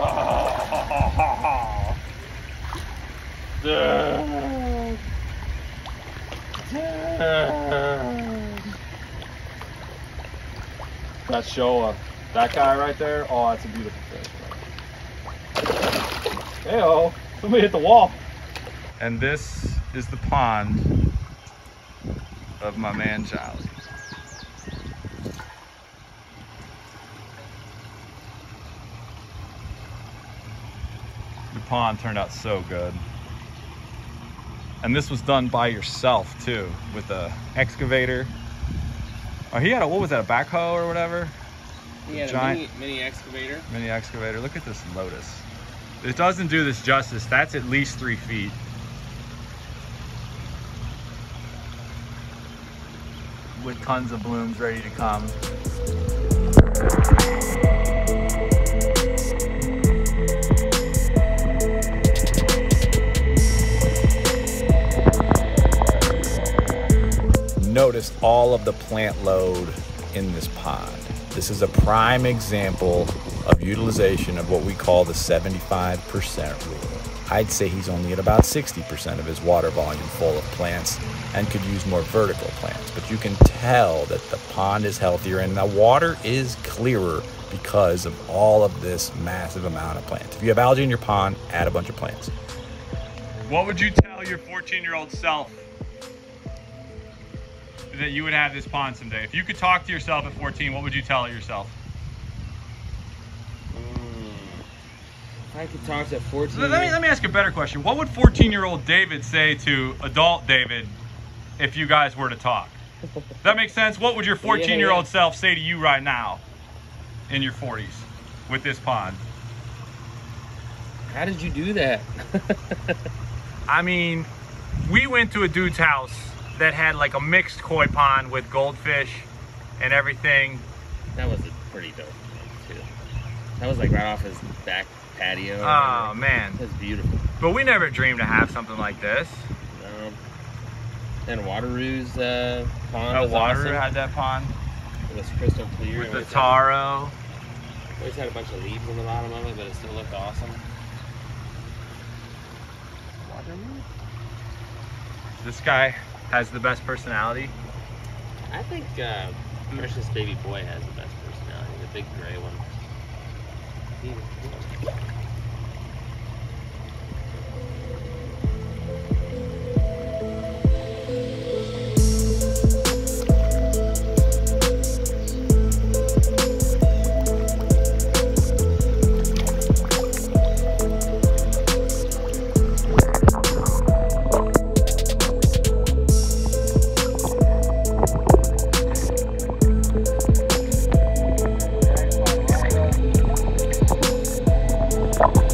Oh. Dude. Dude. That's Showa. That guy right there, oh, that's a beautiful fish. Hey-oh, somebody hit the wall. And this is the pond of my man Jolly. The pond turned out so good. And this was done by yourself too, with a excavator. Oh, he had a, what was that, a backhoe or whatever? He had Giant- a mini, mini excavator. Mini excavator. Look at this lotus. It doesn't do this justice. That's at least three feet. With tons of blooms ready to come. Notice all of the plant load in this pond. This is a prime example of utilization of what we call the 75% rule. I'd say he's only at about 60% of his water volume full of plants and could use more vertical plants. But you can tell that the pond is healthier and the water is clearer because of all of this massive amount of plants. If you have algae in your pond, add a bunch of plants. What would you tell your 14 year old self that you would have this pond someday? If you could talk to yourself at 14, what would you tell yourself? Mm. I could talk to 14. Let me, let me ask a better question. What would 14 year old David say to adult David if you guys were to talk? Does that make sense? What would your 14 year old yeah. self say to you right now in your 40s with this pond? How did you do that? I mean, we went to a dude's house that had like a mixed koi pond with goldfish and everything. that was a pretty dope thing, too. That was like right off his back patio. Oh man. That's beautiful. But we never dreamed to have something like this. Um, and Wateroo's uh, pond Oh, was awesome. had that pond It was crystal clear. with It the had- taro. Always had a bunch of leaves on the bottom of it, but it still looked awesome. Wateroo? This guy has the best personality. I think uh, Precious Baby Boy has the best personality, the big gray one. He, Russell.